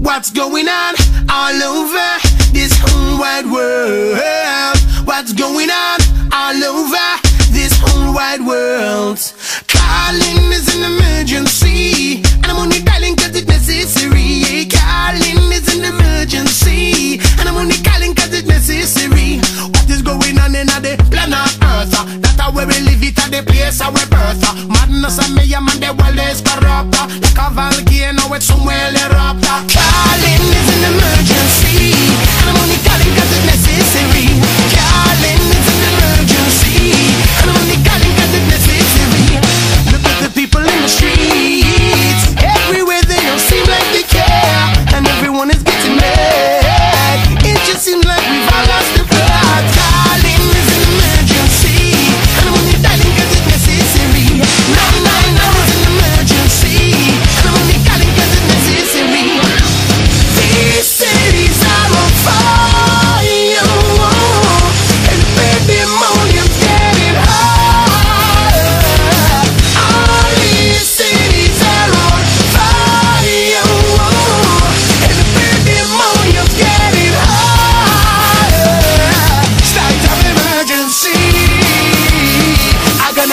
What's going on all over this whole wide world? What's going on all over this whole wide world? Calling is an emergency, and I'm only dialing cause it's necessary. Calling is an emergency, and I'm only calling cause it's necessary. What is going on in the planet Earth? That's how we live it at the place our birth. Madness and mayhem and the world is corrupt. Like a volcano, it's somewhere erupt.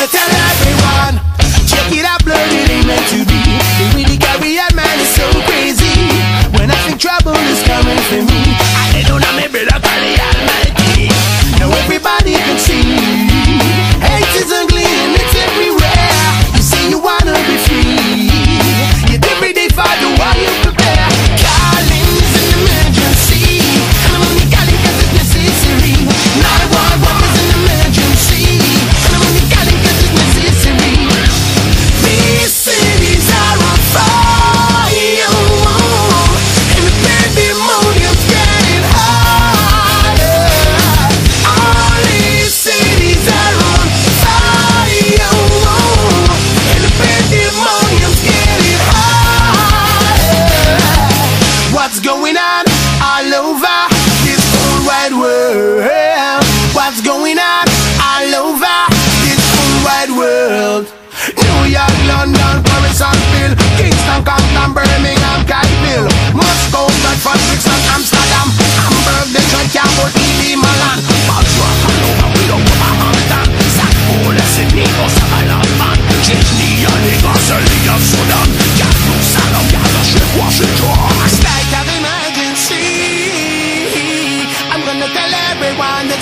tell everyone. Check it out, it ain't meant to be. Man, so crazy. When I think trouble is coming for me, I the Almighty. Now everybody can see.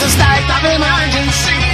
It's a state of emergency.